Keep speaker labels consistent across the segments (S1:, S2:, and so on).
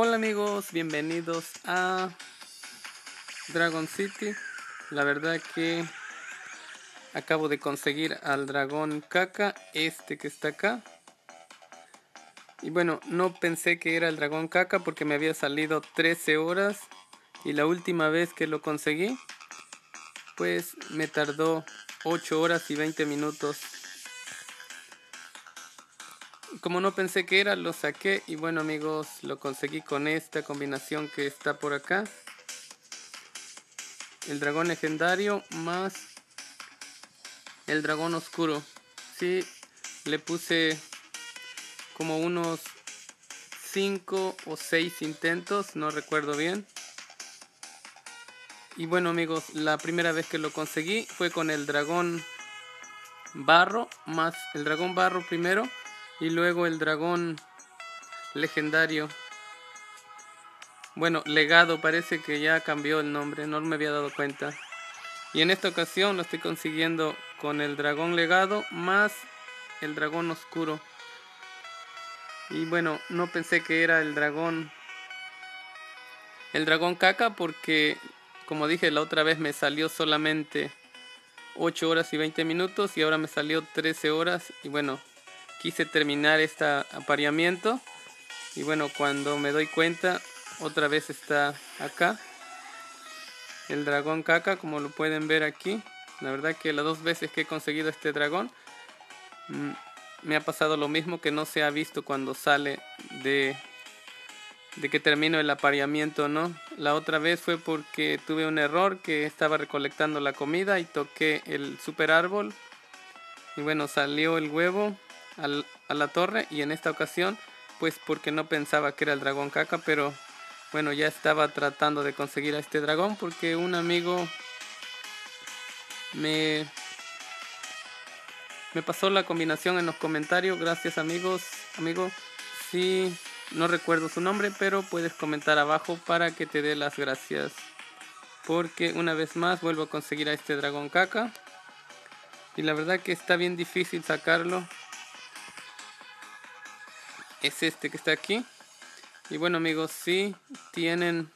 S1: Hola amigos, bienvenidos a Dragon City. La verdad que acabo de conseguir al dragón caca, este que está acá. Y bueno, no pensé que era el dragón caca porque me había salido 13 horas. Y la última vez que lo conseguí, pues me tardó 8 horas y 20 minutos como no pensé que era, lo saqué y bueno amigos, lo conseguí con esta combinación que está por acá. El dragón legendario más el dragón oscuro. Sí, le puse como unos 5 o 6 intentos, no recuerdo bien. Y bueno amigos, la primera vez que lo conseguí fue con el dragón barro, más el dragón barro primero y luego el dragón legendario. Bueno, legado parece que ya cambió el nombre, no me había dado cuenta. Y en esta ocasión lo estoy consiguiendo con el dragón legado más el dragón oscuro. Y bueno, no pensé que era el dragón el dragón caca porque como dije la otra vez me salió solamente 8 horas y 20 minutos y ahora me salió 13 horas y bueno, quise terminar este apareamiento. Y bueno cuando me doy cuenta otra vez está acá. El dragón caca como lo pueden ver aquí. La verdad que las dos veces que he conseguido este dragón mm, me ha pasado lo mismo que no se ha visto cuando sale de de que termino el apareamiento no la otra vez fue porque tuve un error que estaba recolectando la comida y toqué el super árbol. Y bueno salió el huevo a la torre y en esta ocasión pues porque no pensaba que era el dragón caca pero bueno ya estaba tratando de conseguir a este dragón porque un amigo me me pasó la combinación en los comentarios. Gracias amigos. Amigo si no recuerdo su nombre pero puedes comentar abajo para que te dé las gracias. Porque una vez más vuelvo a conseguir a este dragón caca. Y la verdad que está bien difícil sacarlo es este que está aquí. Y bueno amigos, si tienen,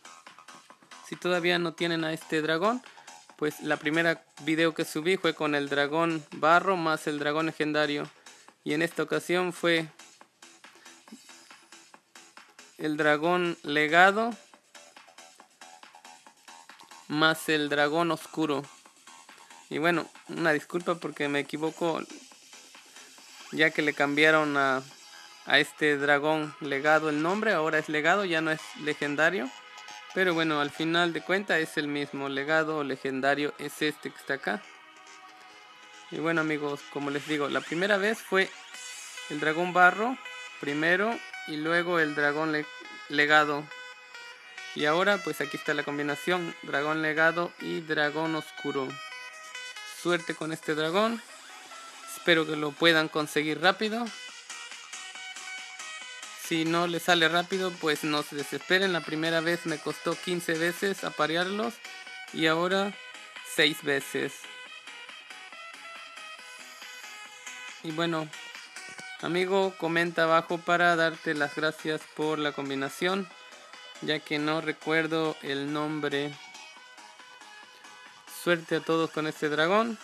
S1: si todavía no tienen a este dragón, pues la primera video que subí fue con el dragón barro más el dragón legendario. Y en esta ocasión fue el dragón legado más el dragón oscuro. Y bueno, una disculpa porque me equivoco ya que le cambiaron a a este dragón legado el nombre, ahora es legado, ya no es legendario. Pero bueno, al final de cuenta es el mismo legado legendario, es este que está acá. Y bueno amigos, como les digo, la primera vez fue el dragón barro primero y luego el dragón legado. Y ahora pues aquí está la combinación dragón legado y dragón oscuro. Suerte con este dragón. Espero que lo puedan conseguir rápido si no le sale rápido, pues no se desesperen. La primera vez me costó 15 veces aparearlos y ahora 6 veces. Y bueno, amigo, comenta abajo para darte las gracias por la combinación, ya que no recuerdo el nombre. Suerte a todos con este dragón.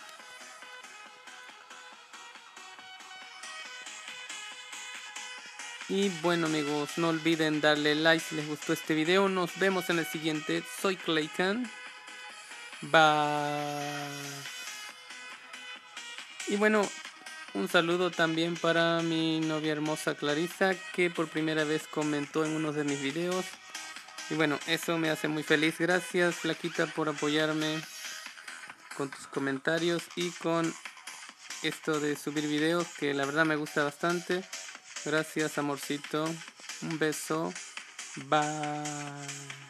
S1: Y bueno amigos, no olviden darle like si les gustó este video. Nos vemos en el siguiente. Soy Claycan. Bye. Y bueno, un saludo también para mi novia hermosa Clarisa, que por primera vez comentó en uno de mis videos. Y bueno, eso me hace muy feliz. Gracias, Flaquita, por apoyarme con tus comentarios y con esto de subir videos, que la verdad me gusta bastante. Gracias, amorcito. Un beso. Bye.